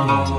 Oh.